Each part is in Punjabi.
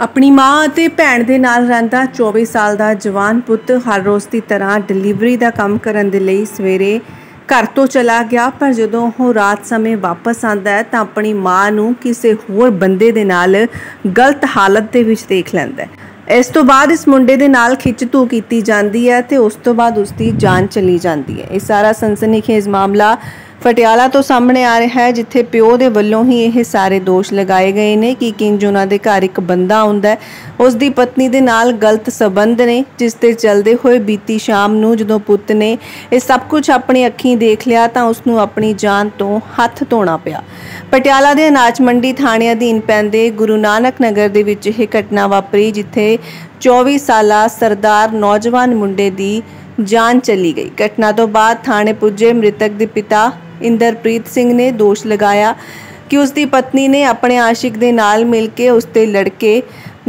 ਆਪਣੀ ਮਾਂ ਅਤੇ ਭੈਣ ਦੇ ਨਾਲ ਰਹਿੰਦਾ 24 ਸਾਲ ਦਾ ਜਵਾਨ ਪੁੱਤ ਹਰ ਰੋਜ਼ ਦੀ ਤਰ੍ਹਾਂ ਡਿਲੀਵਰੀ ਦਾ ਕੰਮ ਕਰਨ ਦੇ ਲਈ ਸਵੇਰੇ ਘਰ ਤੋਂ ਚਲਾ ਗਿਆ, ਪਰ ਜਦੋਂ ਉਹ ਰਾਤ ਸਮੇਂ ਵਾਪਸ ਆਂਦਾ ਹੈ ਤਾਂ ਆਪਣੀ ਮਾਂ ਨੂੰ ਕਿਸੇ ਹੋਰ ਬੰਦੇ ਦੇ ਨਾਲ ਗਲਤ ਹਾਲਤ ਦੇ ਵਿੱਚ ਦੇਖ ਲੈਂਦਾ ਹੈ। ਇਸ ਤੋਂ ਬਾਅਦ ਇਸ ਮੁੰਡੇ ਦੇ ਨਾਲ ਖਿੱਚਤੂ ਕੀਤੀ ਜਾਂਦੀ ਹੈ ਤੇ ਉਸ ਤੋਂ ਬਾਅਦ ਉਸ ਦੀ ਜਾਨ ਚਲੀ ਜਾਂਦੀ ਹੈ। ਇਹ ਸਾਰਾ ਸਨਸਨੀਖੇਜ਼ ਮਾਮਲਾ ਪਟਿਆਲਾ ਤੋਂ ਸਾਹਮਣੇ ਆ ਰਿਹਾ ਹੈ, ਜਿੱਥੇ ਪਿਓ ਦੇ ਵੱਲੋਂ ਹੀ ਇਹ ਸਾਰੇ ਦੋਸ਼ ਲਗਾਏ ਗਏ ਨੇ ਕਿ ਕਿੰਜ ਉਹਨਾਂ ਦੇ ਘਰ ਇੱਕ ਬੰਦਾ ਆਉਂਦਾ ਹੈ। ਉਸ ਦੀ ਪਤਨੀ ਦੇ ਨਾਲ ਗਲਤ ਸਬੰਧ ਨੇ, ਜਿਸ ਤੇ ਚੱਲਦੇ ਹੋਏ ਬੀਤੀ ਸ਼ਾਮ ਨੂੰ ਜਦੋਂ ਪੁੱਤ ਨੇ ਇਹ ਸਭ ਕੁਝ ਆਪਣੀ ਅੱਖੀਂ ਦੇਖ ਲਿਆ ਤਾਂ ਉਸ ਨੂੰ ਆਪਣੀ ਜਾਨ ਤੋਂ ਹੱਥ ਧੋਣਾ ਪਿਆ। ਪਟਿਆਲਾ ਦੇ ਅਨਾਜ ਮੰਡੀ ਥਾਣੇ ਅਧੀਨ ਪੈਂਦੇ ਗੁਰੂ ਨਾਨਕ ਨਗਰ ਦੇ ਵਿੱਚ ਇਹ ਘਟਨਾ ਵਾਪਰੀ, ਜਿੱਥੇ 24 ਸਾਲਾ ਸਰਦਾਰ ਨੌਜਵਾਨ ਮੁੰਡੇ ਦੀ ਜਾਨ ਚਲੀ ਗਈ। ਘਟਨਾ ਤੋਂ ਬਾਅਦ ਥਾਣੇ ਪੁੱਜੇ ਮ੍ਰਿਤਕ ਦੇ ਪਿਤਾ ਇੰਦਰਪ੍ਰੀਤ ਸਿੰਘ ਨੇ ਦੋਸ਼ ਲਗਾਇਆ ਕਿ ਉਸ ਦੀ ਪਤਨੀ ਨੇ ਆਪਣੇ ਆਸ਼ਿਕ ਦੇ ਨਾਲ ਮਿਲ ਕੇ ਉਸ ਤੇ ਲੜਕੇ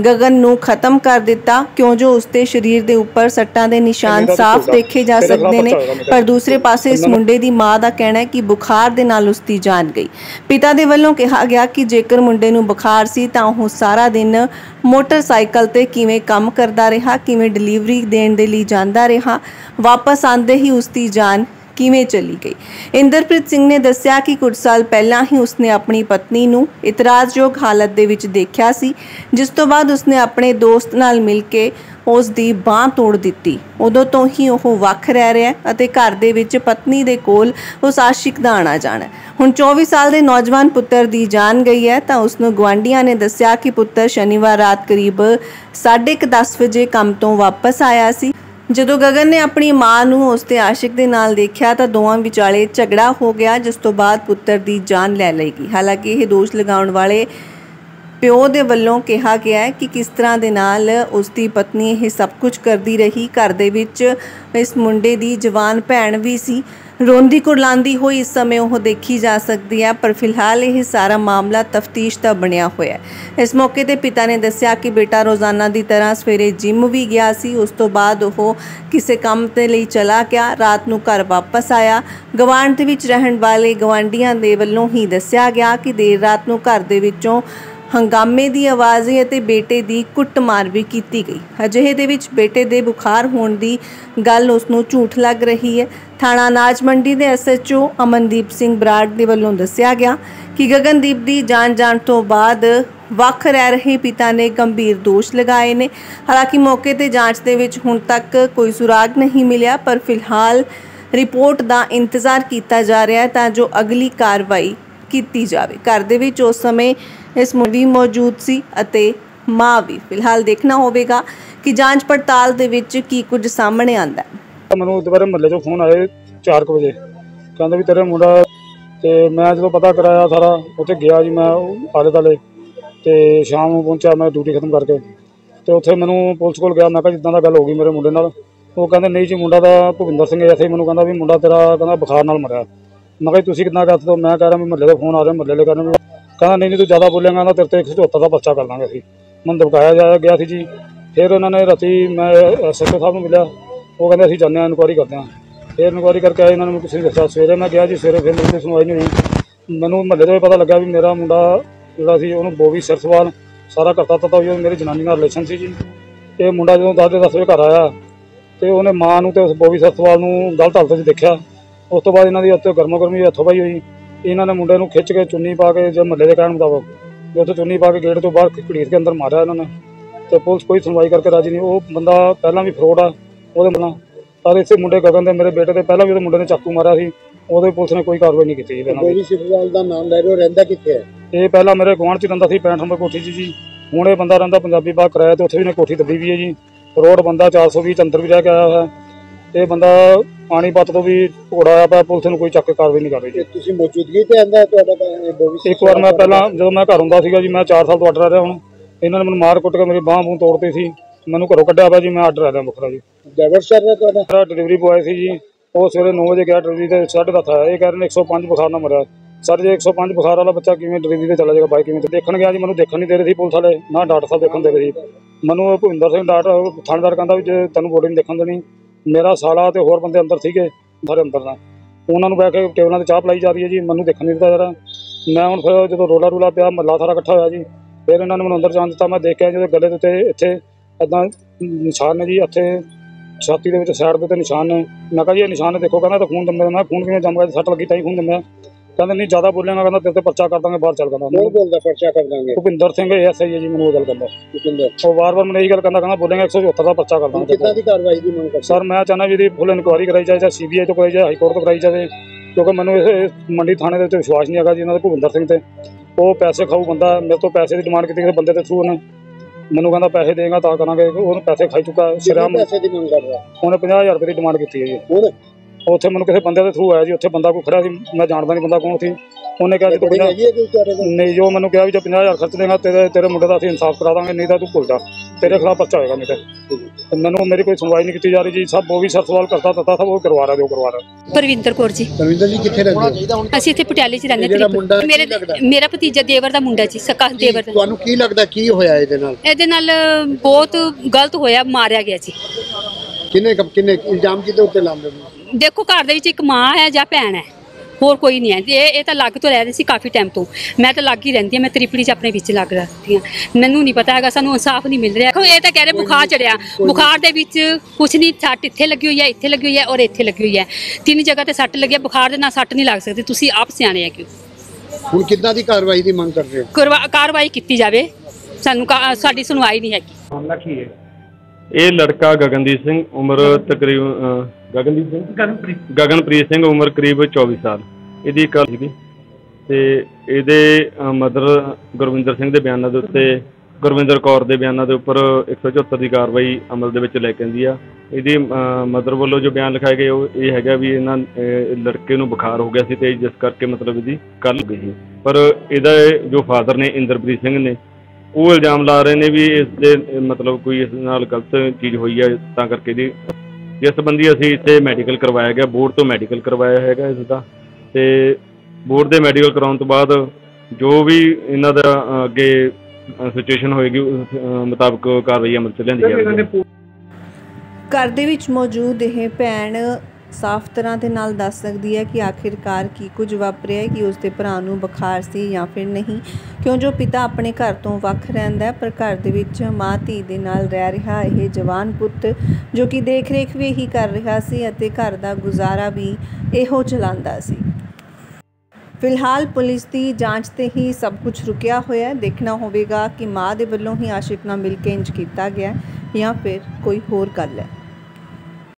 ਗਗਨ ਨੂੰ ਖਤਮ ਕਰ ਦਿੱਤਾ। ਕਿਉਂ ਜੋ ਉਸ ਦੇ ਸਰੀਰ ਦੇ ਉੱਪਰ ਸੱਟਾਂ ਦੇ ਨਿਸ਼ਾਨ ਸਾਫ਼ ਦੇਖੇ ਜਾ ਸਕਦੇ ਨੇ ਪਰ ਦੂਸਰੇ ਪਾਸੇ ਇਸ ਮੁੰਡੇ ਦੀ ਮਾਂ ਦਾ ਕਹਿਣਾ ਹੈ ਕਿ ਬੁਖਾਰ ਦੇ ਨਾਲ ਉਸ ਦੀ ਜਾਨ ਗਈ। ਪਿਤਾ ਦੇ ਵੱਲੋਂ ਕਿਹਾ ਗਿਆ ਕਿ ਜੇਕਰ ਮੁੰਡੇ ਨੂੰ ਬੁਖਾਰ ਸੀ ਤਾਂ ਉਹ ਸਾਰਾ ਦਿਨ ਮੋਟਰਸਾਈਕਲ ਤੇ ਕਿਵੇਂ ਕੰਮ ਕਰਦਾ ਰਿਹਾ ਕਿਵੇਂ ਡਿਲੀਵਰੀ ਦੇਣ ਦੇ ਲਈ ਜਾਂਦਾ ਰਿਹਾ ਵਾਪਸ ਆਂਦੇ ਹੀ ਉਸ ਦੀ ਜਾਨ ਕਿਵੇਂ ਚਲੀ ਗਈ? ਇੰਦਰਪ੍ਰੀਤ ਸਿੰਘ ਨੇ ਦੱਸਿਆ ਕਿ ਕੁਝ ਸਾਲ ਪਹਿਲਾਂ ਹੀ ਉਸਨੇ ਆਪਣੀ ਪਤਨੀ ਨੂੰ ਇਤਰਾਜ਼ਯੋਗ ਹਾਲਤ ਦੇ ਵਿੱਚ ਦੇਖਿਆ ਸੀ, ਜਿਸ ਤੋਂ ਬਾਅਦ ਉਸਨੇ ਆਪਣੇ ਦੋਸਤ ਨਾਲ ਮਿਲ ਕੇ ਉਸ ਦੀ ਬਾਹ ਤੋੜ ਦਿੱਤੀ। ਉਦੋਂ ਤੋਂ ਹੀ ਉਹ ਵੱਖ ਰਹਿ ਰਿਹਾ ਅਤੇ ਘਰ ਦੇ ਵਿੱਚ ਪਤਨੀ ਦੇ ਕੋਲ ਉਸ ਆਸ਼ਿਕ ਦਾ ਆਣਾ ਜਾਣਾ ਹੁਣ 24 ਸਾਲ ਦੇ ਨੌਜਵਾਨ ਪੁੱਤਰ ਦੀ ਜਾਨ ਗਈ ਹੈ ਤਾਂ ਉਸ ਨੂੰ ਗਵਾਂਢੀਆਂ ਨੇ ਦੱਸਿਆ ਕਿ ਪੁੱਤਰ ਸ਼ਨੀਵਾਰ ਰਾਤ ਕਰੀਬ 10:30 ਵਜੇ ਕੰਮ ਤੋਂ ਵਾਪਸ ਆਇਆ ਸੀ। ਜਦੋਂ ਗਗਨ ਨੇ ਆਪਣੀ ਮਾਂ ਨੂੰ ਉਸ ਦੇ ਆਸ਼ਿਕ ਦੇ ਨਾਲ ਦੇਖਿਆ ਤਾਂ ਦੋਵਾਂ ਵਿਚਾਲੇ ਝਗੜਾ ਹੋ ਗਿਆ, ਜਿਸ ਤੋਂ ਬਾਅਦ ਪੁੱਤਰ ਦੀ ਜਾਨ ਲੈ ਲਈ ਗਈ। ਹਾਲਾਂਕਿ ਇਹ ਦੋਸ਼ ਲਗਾਉਣ ਵਾਲੇ ਪਿਓ ਦੇ ਵੱਲੋਂ ਕਿਹਾ ਗਿਆ ਹੈ ਕਿ ਕਿਸ ਤਰ੍ਹਾਂ ਦੇ ਨਾਲ ਉਸ ਦੀ ਪਤਨੀ ਇਹ ਸਭ ਕੁਝ ਕਰਦੀ ਰਹੀ। ਘਰ ਦੇ ਵਿੱਚ ਇਸ ਮੁੰਡੇ ਦੀ ਜਵਾਨ ਭੈਣ ਵੀ ਸੀ। ਰੋਂਦੀ ਕੁਰਲਾਂਦੀ ਹੋਈ ਇਸ ਸਮੇਂ ਉਹ ਦੇਖੀ ਜਾ ਸਕਦੀ ਹੈ, ਪਰ ਫਿਲਹਾਲ ਇਹ ਸਾਰਾ ਮਾਮਲਾ ਤਫਤੀਸ਼ ਦਾ ਬਣਿਆ ਹੋਇਆ ਹੈ। ਇਸ ਮੌਕੇ ਤੇ ਪਿਤਾ ਨੇ ਦੱਸਿਆ ਕਿ ਬੇਟਾ ਰੋਜ਼ਾਨਾ ਦੀ ਤਰ੍ਹਾਂ ਸਵੇਰੇ ਜਿਮ ਵੀ ਗਿਆ ਸੀ। ਉਸ ਤੋਂ ਬਾਅਦ ਉਹ ਕਿਸੇ ਕੰਮ ਦੇ ਲਈ ਚਲਾ ਗਿਆ। ਰਾਤ ਨੂੰ ਘਰ ਵਾਪਸ ਆਇਆ। ਗਵਾਂਢ ਦੇ ਵਿੱਚ ਰਹਿਣ ਵਾਲੇ ਗਵਾਂਢੀਆਂ ਦੇ ਵੱਲੋਂ ਹੀ ਦੱਸਿਆ ਗਿਆ ਕਿ ਦੇਰ ਰਾਤ ਨੂੰ ਘਰ ਦੇ ਵਿੱਚੋਂ ਹੰਗਾਮੇ ਦੀ ਆਵਾਜ਼ ਅਤੇ ਬੇਟੇ ਦੀ ਕੁੱਟਮਾਰ ਵੀ ਕੀਤੀ ਗਈ। ਅਜਿਹੇ ਦੇ ਵਿੱਚ ਬੇਟੇ ਦੇ ਬੁਖਾਰ ਹੋਣ ਦੀ ਗੱਲ ਉਸ ਨੂੰ ਝੂਠ ਲੱਗ ਰਹੀ ਹੈ। ਥਾਣਾ ਅਨਾਜ ਮੰਡੀ ਦੇ ਐਸਐਚਓ ਅਮਨਦੀਪ ਸਿੰਘ ਬਰਾੜ ਦੇ ਵੱਲੋਂ ਦੱਸਿਆ ਗਿਆ ਕਿ ਗਗਨਦੀਪ ਦੀ ਜਾਨ ਜਾਣ ਤੋਂ ਬਾਅਦ ਵੱਖ ਰਹਿ ਰਹੇ ਪਿਤਾ ਨੇ ਗੰਭੀਰ ਦੋਸ਼ ਲਗਾਏ ਨੇ। ਹਾਲਾਂਕਿ ਮੌਕੇ ਤੇ ਜਾਂਚ ਦੇ ਵਿੱਚ ਹੁਣ ਤੱਕ ਕੋਈ ਸੁਰਾਗ ਨਹੀਂ ਮਿਲਿਆ, ਪਰ ਫਿਲਹਾਲ ਰਿਪੋਰਟ ਦਾ ਇੰਤਜ਼ਾਰ ਕੀਤਾ ਜਾ ਰਿਹਾ ਹੈ ਤਾਂ ਜੋ ਅਗਲੀ ਕਾਰਵਾਈ ਕੀਤੀ ਜਾਵੇ। ਘਰ ਦੇ ਵਿੱਚ ਉਸ ਸਮੇਂ ਇਸ ਮੁੰਡੀ ਮੌਜੂਦ ਸੀ ਅਤੇ ਮਾਂ ਵੀ। ਫਿਲਹਾਲ ਦੇਖਣਾ ਹੋਵੇਗਾ ਕਿ ਜਾਂਚ ਪੜਤਾਲ ਦੇ ਵਿੱਚ ਕੀ ਕੁਝ ਸਾਹਮਣੇ ਆਂਦਾ ਮੈਨੂੰ ਦੁਬਾਰਾ ਮਹੱਲੇ ਚੋਂ ਫੋਨ ਆਏ 4 ਵਜੇ। ਕਹਿੰਦਾ ਵੀ ਤੇਰੇ ਮੁੰਡਾ ਤੇ ਮੈਂ ਜਦੋਂ ਪਤਾ ਕਰਾਇਆ ਸਾਰਾ, ਉੱਥੇ ਗਿਆ ਜੀ ਮੈਂ ਆਲੇ ਦੁਆਲੇ ਤੇ ਸ਼ਾਮ ਨੂੰ ਪਹੁੰਚਿਆ ਮੈਂ ਡਿਊਟੀ ਖਤਮ ਕਰਕੇ। ਤੇ ਉੱਥੇ ਮੈਨੂੰ ਪੁਲਿਸ ਕੋਲ ਗਿਆ, ਮੈਂ ਕਿਹਾ ਜਿੱਦਾਂ ਦਾ ਗੱਲ ਹੋ ਗਈ ਮੇਰੇ ਮੁੰਡੇ ਨਾਲ। ਉਹ ਕਹਿੰਦੇ, ਨਹੀਂ ਜੀ, ਮੁੰਡਾ ਦਾ ਭੁਪਿੰਦਰ ਸਿੰਘ ਇੱਥੇ ਮੈਨੂੰ ਕਹਿੰਦਾ ਵੀ ਮੁੰਡਾ ਤੇਰਾ ਕਹਿੰਦਾ ਬੁਖਾਰ ਨਾਲ ਮਰਿਆ। ਮੈਂ ਕਿਹਾ ਜੀ, ਤੁਸੀਂ ਕਿੰਨਾ ਕਹਿ ਤੋਂ ਮੈਂ ਕਹਿ ਰਿਹਾ ਵੀ ਮਹੱਲੇ ਦਾ ਫੋਨ ਆ ਰਿਹਾ, ਮਹੱਲੇ ਵਾਲੇ ਕਰਨ ਕਹਿੰਦਾ, ਨਹੀਂ ਨਹੀਂ, ਤੂੰ ਜ਼ਿਆਦਾ ਬੋਲੇਗਾ ਤਾਂ ਤੇਰੇ ਤੇ 174 ਦਾ ਪਰਚਾ ਕਰ ਦਾਂਗੇ ਅਸੀਂ। ਮੈਨੂੰ ਦਬਕਾਇਆ ਜਾਇਆ ਗਿਆ ਸੀ ਜੀ। ਫਿਰ ਉਹਨਾਂ ਨੇ ਰਾਤੀ ਮੈਂ ਐਸਐਚਓ ਸਾਹਿਬ ਨੂੰ ਮਿਲਿਆ। ਉਹ ਕਹਿੰਦੇ, ਅਸੀਂ ਜਾਂਦੇ ਹਾਂ, ਇਨਕੁਆਰੀ ਕਰਦੇ ਹਾਂ। ਫਿਰ ਇਨਕੁਆਰੀ ਕਰਕੇ ਆਏ, ਇਹਨਾਂ ਨੂੰ ਕਿਸੇ ਨੇ ਦੱਸਿਆ। ਸਵੇਰੇ ਮੈਂ ਗਿਆ ਜੀ, ਸਵੇਰੇ ਫਿਰ ਮੈਨੂੰ ਸੁਣਵਾਈ ਨਹੀਂ ਹੋਈ। ਮੈਨੂੰ ਮਹੱਲੇ ਤੋਂ ਇਹ ਪਤਾ ਲੱਗਾ ਵੀ ਮੇਰਾ ਮੁੰਡਾ ਜਿਹੜਾ ਸੀ, ਉਹਨੂੰ ਬੋਵੀ ਸਿਰਸਵਾਲ, ਸਾਰਾ ਕਰਤਾ ਤਤਾ ਹੋਈ ਮੇਰੀ ਜਨਾਨੀ ਨਾਲ ਰਿਲੇਸ਼ਨ ਸੀ ਜੀ। ਇਹ ਮੁੰਡਾ ਜਦੋਂ ਦਸ ਦਸ ਵਜੇ ਘਰ ਆਇਆ, ਤੇ ਉਹਨੇ ਮਾਂ ਨੂੰ ਤੇ ਉਸ ਬੋਵੀ ਸਿਰਸਵਾਲ ਨੂੰ ਗਲਤ ਹਾਲਤ 'ਚ ਦੇਖਿਆ। ਉਸ ਤੋਂ ਬਾਅਦ ਇਹਨਾਂ ਦੀ ਉੱਤੇ ਗਰਮੋ ਗਰਮੀ ਹੱਥੋਂ ਪਾਈ ਹੋਈ। ਇਹਨਾਂ ਨੇ ਮੁੰਡੇ ਨੂੰ ਖਿੱਚ ਕੇ ਚੁੰਨੀ ਪਾ ਕੇ ਜੇ ਮਹੱਲੇ ਦੇ ਕਹਿਣ ਮੁਤਾਬਕ ਉੱਥੇ ਚੁੰਨੀ ਪਾ ਕੇ ਗੇਟ ਤੋਂ ਬਾਹਰ ਘੜੀਸ ਕੇ ਅੰਦਰ ਮਾਰਿਆ ਇਹਨਾਂ ਨੇ। ਤੇ ਪੁਲਿਸ ਕੋਈ ਸੁਣਵਾਈ ਕਰਕੇ ਰਾਜੀ ਨਹੀਂ। ਉਹ ਬੰਦਾ ਪਹਿਲਾਂ ਵੀ ਫਰੋਡ ਆ ਉਹਦੇ ਮਨਾਂ ਤਾਂ ਇਸੇ ਮੁੰਡੇ ਗਗਨ ਦੇ ਮੇਰੇ ਬੇਟੇ ਦੇ ਪਹਿਲਾਂ ਵੀ ਉਹਦੇ ਮੁੰਡੇ ਨੇ ਚਾਕੂ ਮਾਰਿਆ ਸੀ। ਉਹਦੇ ਪੁਲਿਸ ਨੇ ਕੋਈ ਕਾਰਵਾਈ ਨਹੀਂ ਕੀਤੀ ਜੀ ਇਹਨਾਂ ਦੀ। ਸਿਰਵਾਲ ਦਾ ਨਾਮ ਲੈ ਰਹੇ ਹੋ ਰਹਿੰਦਾ ਕਿੱਥੇ ਹੈ? ਇਹ ਪਹਿਲਾਂ ਮੇਰੇ ਗੁਆਂਢ ਚ ਰਹਿੰਦਾ ਸੀ 65 ਨੰਬਰ ਕੋਠੀ 'ਚ ਜੀ। ਹੁਣ ਇਹ ਬੰਦਾ ਰਹਿੰਦਾ ਪੰਜਾਬੀ ਬਾਗ ਕਿਰਾਏ ਤੇ ਉੱਥੇ ਵੀ ਨੇ ਕੋਠੀ ਦੱਬੀ ਵੀ ਹੈ ਜੀ। ਰੋਡ ਬੰਦਾ 420 ਚ ਅੰਦਰ ਵੀ ਰਹਿ ਕੇ ਆਇਆ ਹੋਇਆ। ਇਹ ਬੰਦਾ ਪਾਣੀਪਤ ਤੋਂ ਵੀ ਘੋੜਾ ਆਇਆ ਪਿਆ ਪੁਲਿਸ ਨੂੰ ਕੋਈ ਚੱਕ ਕੇ ਕਾਰਵਾਈ ਨਹੀਂ ਕਰ ਰਹੀ ਜੀ। ਤੁਸੀਂ ਮੌਜੂਦਗੀ ਤੇ ਆਂਦਾ ਤੁਹਾਡਾ ਬੋਵੀ ਇੱਕ ਵਾਰ ਮੈਂ ਪਹਿਲਾਂ ਜਦੋਂ ਮੈਂ ਘਰ ਹੁੰਦਾ ਸੀਗਾ ਜੀ ਮੈਂ 4 ਸਾਲ ਤੋਂ ਅੱਡ ਰਹਿ ਰਿਹਾ ਹੁਣ। ਇਹਨਾਂ ਨੇ ਮੈਨੂੰ ਮਾਰ ਕੁੱਟ ਕੇ ਮੇਰੀ ਬਾਂਹ ਬੂੰ ਤੋੜਤੀ ਸੀ। ਮੈਨੂੰ ਘਰੋਂ ਕੱਢਿਆ ਪਿਆ ਜੀ ਮੈਂ ਅੱਡ ਰਹਿ ਰਿਹਾ ਮੁਖਰਾ ਜੀ। ਡਾਈਵਰਸ ਚੱਲ ਰਿਹਾ ਤੁਹਾਡਾ? ਮੇਰਾ ਡਿਲੀਵਰੀ ਬੁਆਏ ਸੀ ਜੀ। ਉਹ ਸਵੇਰੇ 9 ਵਜੇ ਗਿਆ ਡਿਲੀਵਰੀ ਤੇ 10:30 ਆਇਆ ਇਹ ਕਹਿ ਰਹੇ ਨੇ 105 ਬੁਖਾਰ ਨਾਲ ਮਰਿਆ। ਸਰ ਜੇ 105 ਬੁਖਾਰ ਵਾਲਾ ਬੱਚਾ ਕਿਵੇਂ ਡਿਲੀਵਰੀ ਤੇ ਚਲਾ ਜਾਏਗਾ? ਬਾਈ ਕਿਵੇਂ ਤੇ ਦੇਖਣ ਗਿਆ ਜੀ ਮੈਨੂੰ ਦੇਖਣ ਨਹੀਂ ਦੇ ਰਹੇ ਸੀ ਪੁਲਿਸ ਵਾਲੇ। ਨਾ ਡਾਕਟਰ ਸਾਹਿਬ ਦੇਖਣ ਦੇ ਰਹੇ ਮੈਨੂੰ ਉਹ ਭੁਪਿੰਦਰ ਸਿੰਘ ਡਾਕਟਰ ਥਾਣੇਦਾਰ ਕਹਿੰਦਾ ਵੀ ਜੇ ਤੈਨੂੰ ਬੋਡੀ ਨਹੀਂ ਦੇਖਣ ਦੇਣੀ ਮੇਰਾ ਸਾਲਾ ਤੇ ਹੋਰ ਬੰਦੇ ਅੰਦਰ ਸੀਗੇ, ਸਾਰੇ ਅੰਦਰ ਨੇ। ਉਹਨਾਂ ਨੂੰ ਬਹਿ ਕੇ ਟੇਬਲਾਂ ਤੇ ਚਾਹ ਪਲਾਈ ਜਾ ਰਹੀ ਹੈ ਜੀ, ਮੈਨੂੰ ਦੇਖਣ ਨਹੀਂ ਦਿੱਤਾ ਜਰਾ ਮੈਂ ਹੁਣ ਫਿਰ ਜਦੋਂ ਰੋਲਾ ਰੂਲਾ ਪਿਆ, ਮਹੱਲਾ ਸਾਰਾ ਇਕੱਠਾ ਹੋਇਆ ਜੀ, ਫਿਰ ਇਹਨਾਂ ਨੇ ਮੈਨੂੰ ਅੰਦਰ ਜਾਣ ਦਿੱਤਾ। ਮੈਂ ਦੇਖਿਆ ਜਦੋਂ ਗਲੇ ਦੇ ਉੱਤੇ ਇੱਥੇ ਇਦਾਂ ਨਿਸ਼ਾਨ ਨੇ ਜੀ, ਇੱਥੇ ਛਾਤੀ ਦੇ ਵਿੱਚ ਸਾਈਡ ਦੇ ਉੱਤੇ ਨਿਸ਼ਾਨ ਨੇ। ਮੈਂ ਕਿਹਾ ਜੀ, ਇਹ ਨਿਸ਼ਾਨ ਦੇਖੋ, ਕਹਿੰਦਾ ਤਾਂ ਖੂਨ ਜੰਮਿਆ, ਮੈਂ ਕਿਹਾ, ਖੂਨ ਕਿਵੇਂ ਜੰਮ ਗਿਆ? ਸੱਟ ਲੱਗੀ, ਤਾਂ ਹੀ ਖੂਨ ਜੰਮਿਆ। ਕਹਿੰਦਾ ਨਹੀਂ ਜ਼ਿਆਦਾ ਬੋਲੇਗਾ ਕਹਿੰਦਾ ਤੇਰੇ ਤੇ ਪਰਚਾ ਕਰ ਦਾਂਗੇ ਬਾਹਰ ਚੱਲ ਕਹਿੰਦਾ ਕੌਣ ਬੋਲਦਾ ਪਰਚਾ ਕਰ ਦਾਂਗੇ? ਭੁਪਿੰਦਰ ਸਿੰਘ ਐਸਆਈ ਹੈ ਜੀ ਮੈਨੂੰ ਉਹ ਗੱਲ ਕਹਿੰਦਾ। ਜਤਿੰਦਰ ਉਹ ਵਾਰ-ਵਾਰ ਮੈਨੂੰ ਇਹੀ ਗੱਲ ਕਹਿੰਦਾ ਕਹਿੰਦਾ ਬੋਲੇਗਾ 174 ਦਾ ਪਰਚਾ ਕਰ ਦਾਂਗੇ ਕਿੱਦਾਂ ਦੀ ਕਾਰਵਾਈ ਦੀ ਮੰਗ ਕਰਦੇ ਸਰ ਮੈਂ ਚਾਹੁੰਦਾ ਵੀ ਇਹਦੀ ਫੁੱਲ ਇਨਕੁਆਇਰੀ ਕਰਾਈ ਜਾਏ ਜਾਂ ਸੀਬੀਆਈ ਤੋਂ ਕਰਾਈ ਜਾਏ ਹਾਈ ਕੋਰਟ ਤੋਂ ਕਰਾਈ ਜਾਵੇ ਕਿਉਂਕਿ ਮੈਨੂੰ ਇਸ ਮੰਡੀ ਥਾਣੇ ਦੇ ਉੱਤੇ ਵਿਸ਼ਵਾਸ ਨਹੀਂ ਹੈਗਾ ਜੀ ਇਹਨਾਂ ਦੇ ਭੁਪਿੰਦਰ ਸਿੰਘ ਤੇ। ਉਹ ਪੈਸੇ ਖਾਊ ਬੰਦਾ। ਮੇਰੇ ਤੋਂ ਪੈਸੇ ਦੀ ਡਿਮਾਂਡ ਕੀਤੀ ਕਿਸੇ ਬੰਦੇ ਦੇ ਥਰੂ ਉਹਨੇ। ਮੈਨੂੰ ਕਹਿੰਦਾ ਪੈਸੇ ਦੇਗਾ ਤਾਂ ਕਰਾਂਗੇ ਉਹਨੂੰ ਪੈਸੇ ਖਾਈ ਚੁੱਕਾ ਸ਼ਰਾਮ ਪੈਸੇ ਦੀ ਮੰਗ ਕਰਦਾ? ਉਹਨੇ 50000 ਰੁਪਏ ਦੀ ਡਿਮਾਂਡ ਕੀਤੀ ਹੈ ਜੀ। ਉੱਥੇ ਮੈਨੂੰ ਕਿਸੇ ਬੰਦੇ ਦੇ ਥਰੂ ਆਇਆ ਜੀ ਉੱਥੇ ਬੰਦਾ ਕੋਈ ਖੜਾ ਸੀ ਮੈਂ ਜਾਣਦਾ ਨਹੀਂ ਬੰਦਾ ਕੌਣ ਸੀ। ਉਹਨੇ ਕਿਹਾ ਜੀ ਤੂੰ ਪੰਜਾਹ- ਨਹੀਂ ਜੋ ਮੈਨੂੰ ਕਿਹਾ ਵੀ ਜੇ 50000 ਖਰਚ ਦੇਗਾ ਤੇਰੇ ਤੇਰੇ ਮੁੰਡੇ ਦਾ ਅਸੀਂ ਇਨਸਾਫ ਕਰਾ ਦਾਂਗੇ ਨਹੀਂ ਤਾਂ ਤੂੰ ਭੁੱਲ ਜਾ। ਤੇਰੇ ਖਿਲਾਫ ਪਰਚਾ ਹੋਏਗਾ ਤੇ। ਤੇ ਮੈਨੂੰ ਮੇਰੀ ਕੋਈ ਸੁਣਵਾਈ ਨਹੀਂ ਕੀਤੀ ਜਾ ਰਹੀ ਜੀ ਸਭ ਉਹ ਵੀ ਸਰ ਸਵਾਲ ਕਰਦਾ ਦਿੱਤਾ ਸਭ ਉਹ ਕਰਵਾ ਰਿਹਾ ਜੋ ਕਰਵਾ ਰਿਹਾ। ਪਰਵਿੰਦਰ ਕੌਰ ਜੀ। ਰਵਿੰਦਰ ਜੀ ਕਿੱਥੇ ਰਹਿੰਦੇ ਹੋ? ਅਸੀਂ ਇੱਥੇ ਪਟਿਆਲੇ 'ਚ ਰਹਿੰਦੇ ਤ੍ਰਿਪੁਰਾ। ਮੇਰੇ? ਮੇਰਾ ਭਤੀਜਾ ਦੇਵਰ ਦਾ ਮੁੰਡਾ ਜੀ ਸਕਾ ਦੇਵਰ ਦਾ। ਤੁਹਾਨੂੰ ਕੀ ਲੱਗਦਾ ਕੀ ਹੋਇਆ ਇਹਦੇ ਨਾਲ? ਇਹਦੇ ਨਾਲ ਬਹੁਤ ਗਲਤ ਹੋਇਆ ਮਾਰਿਆ ਗਿਆ ਜੀ। ਕਿੰਨੇ ਕ- ਕਿੰਨੇ ਇਲਜ਼ਾਮ ਕਿਹਦੇ ਉੱਤੇ ਲਾਉਂਦੇ ਨੇ ਦੇਖੋ ਘਰ ਦੇ ਵਿੱਚ ਇੱਕ ਮਾਂ ਹੈ ਜਾਂ ਭੈਣ ਹੈ ਹੋਰ ਕੋਈ ਨਹੀਂ ਹੈ। ਤੇ ਇਹ ਇਹ ਤਾਂ ਲੱਗ ਤੋਂ ਰਹਿ ਰਹੀ ਸੀ ਕਾਫੀ ਟਾਈਮ ਤੋਂ। ਮੈਂ ਤਾਂ ਲੱਗ ਹੀ ਰਹਿੰਦੀ ਹਾਂ ਮੈਂ ਤ੍ਰਿਪੜੀ 'ਚ ਆਪਣੇ ਵਿੱਚ ਲੱਗ ਰਹੀ ਹਾਂ। ਮੈਨੂੰ ਨਹੀਂ ਪਤਾ ਹੈਗਾ ਸਾਨੂੰ ਇਨਸਾਫ ਨਹੀਂ ਮਿਲ ਰਿਹਾ। ਦੇਖੋ ਇਹ ਤਾਂ ਕਹਿ ਰਹੇ ਬੁਖਾਰ ਚੜਿਆ। ਬੁਖਾਰ ਦੇ ਵਿੱਚ ਕੁਛ ਨਹੀਂ ਸੱਟ ਇੱਥੇ ਲੱਗੀ ਹੋਈ ਹੈ ਇੱਥੇ ਲੱਗੀ ਹੋਈ ਹੈ ਔਰ ਇੱਥੇ ਲੱਗੀ ਹੋਈ ਹੈ। ਤਿੰਨ ਜਗ੍ਹਾ ਤੇ ਸੱਟ ਲੱਗੀ ਹੈ ਬੁਖਾਰ ਦੇ ਨਾਲ ਸੱਟ ਨਹੀਂ ਲੱਗ ਸਕਦੀ। ਤੁਸੀਂ ਆਪ ਸਿਆਣੇ ਆ ਕਿਉਂ? ਹੁਣ ਕਿੱਦਾਂ ਦੀ ਕਾਰਵਾਈ ਦੀ ਮੰਗ ਕਰਦੇ ਹੋ? ਕਰਵਾ- ਕਾਰਵਾਈ ਕੀਤੀ ਜਾਵੇ। ਸਾਨੂੰ ਕਾ- ਸਾਡੀ ਸੁਣਵਾਈ ਨਹੀਂ ਹੈਗੀ। ਮਾਮਲਾ ਕੀ ਹੈ? ਇਹ ਲੜਕਾ ਗਗਨਦੀਪ ਸਿੰਘ ਉਮਰ ਤਕਰੀਬਨ ਗਗਨਦੀਪ ਸਿੰਘ? ਗਗਨਪ੍ਰੀਤ ਗਗਨਪ੍ਰੀਤ ਸਿੰਘ ਉਮਰ ਕਰੀਬ 24 ਸਾਲ। ਇਹਦੀ ਕੱਲ ਸੀਗੀ। ਤੇ ਇਹਦੇ ਮਦਰ ਗੁਰਵਿੰਦਰ ਸਿੰਘ ਦੇ ਬਿਆਨਾਂ ਦੇ ਉੱਤੇ ਗੁਰਵਿੰਦਰ ਕੌਰ ਦੇ ਬਿਆਨਾਂ ਦੇ ਉੱਪਰ 174 ਦੀ ਕਾਰਵਾਈ ਅਮਲ ਦੇ ਵਿੱਚ ਲੈ ਕੇ ਆਂਦੀ ਆ। ਇਹਦੀ ਮਦਰ ਵੱਲੋਂ ਜੋ ਬਿਆਨ ਲਿਖਾਏ ਗਏ ਉਹ ਇਹ ਹੈਗਾ ਵੀ ਇਹਨਾਂ ਲੜਕੇ ਨੂੰ ਬੁਖਾਰ ਹੋ ਗਿਆ ਸੀ ਤੇ ਜਿਸ ਕਰਕੇ ਮਤਲਬ ਇਹਦੀ ਕੱਲ ਗਈ ਪਰ ਇਹਦਾ ਇਹ ਜੋ ਫਾਦਰ ਨੇ ਇੰਦਰਪ੍ਰੀਤ ਸਿੰਘ ਨੇ ਉਹ ਇਲਜ਼ਾਮ ਲਾ ਰਹੇ ਨੇ ਵੀ ਇਸ ਦੇ ਮਤਲਬ ਕੋਈ ਇਸ ਨਾਲ ਗਲਤ ਚੀਜ਼ ਹੋਈ ਹੈ ਤਾਂ ਕਰਕੇ ਦੀ ਜਿਸ ਸੰਬੰਧੀ ਅਸੀਂ ਇੱਥੇ ਮੈਡੀਕਲ ਕਰਵਾਇਆ ਗਿਆ ਬੋਰਡ ਤੋਂ ਮੈਡੀਕਲ ਕਰਵਾਇਆ ਹੈਗਾ ਇਸ ਦਾ। ਤੇ ਬੋਰਡ ਦੇ ਮੈਡੀਕਲ ਕਰਾਉਣ ਤੋਂ ਬਾਅਦ ਜੋ ਵੀ ਇਹਨਾਂ ਦਾ ਅੱਗੇ ਸਿਚੁਏਸ਼ਨ ਹੋਏਗੀ ਉਸ ਮੁਤਾਬਕ ਕਾਰਵਾਈ ਅਮਲ ਚ ਲਿਆਂਦੀ ਜਾਵੇਗੀ। ਘਰ ਦੇ ਵਿੱਚ ਮੌਜੂਦ ਇਹ ਭੈਣ ਸਾਫ਼ ਤਰ੍ਹਾਂ ਦੇ ਨਾਲ ਦੱਸ ਸਕਦੀ ਹੈ ਕਿ ਆਖਿਰਕਾਰ ਕੀ ਕੁਝ ਵਾਪਰਿਆ ਕਿ ਉਸ ਦੇ ਭਰਾ ਨੂੰ ਬੁਖਾਰ ਸੀ ਜਾਂ ਫਿਰ ਨਹੀਂ। ਕਿਉਂ ਜੋ ਪਿਤਾ ਆਪਣੇ ਘਰ ਤੋਂ ਵੱਖ ਰਹਿੰਦਾ ਪਰ ਘਰ ਦੇ ਵਿੱਚ ਮਾਂ ਧੀ ਦੇ ਨਾਲ ਰਹਿ ਰਿਹਾ, ਇਹ ਜਵਾਨ ਪੁੱਤ ਜੋ ਕਿ ਦੇਖ ਰੇਖ ਵੀ ਹੀ ਕਰ ਰਿਹਾ ਸੀ ਅਤੇ ਘਰ ਦਾ ਗੁਜ਼ਾਰਾ ਵੀ ਇਹੋ ਚਲਾਉਂਦਾ ਸੀ। ਫਿਲਹਾਲ ਪੁਲਿਸ ਦੀ ਜਾਂਚ ਤੇ ਹੀ ਸਭ ਕੁਝ ਰੁਕਿਆ ਹੋਇਆ ਹੈ। ਦੇਖਣਾ ਹੋਵੇਗਾ ਕਿ ਮਾਂ ਦੇ ਵੱਲੋਂ ਹੀ ਆਸ਼ਿਕ ਨਾਲ ਮਿਲ ਕੇ ਇੰਜ ਕੀਤਾ ਗਿਆ ਜਾਂ ਫਿਰ ਕੋਈ ਹੋਰ ਗੱਲ ਹੈ।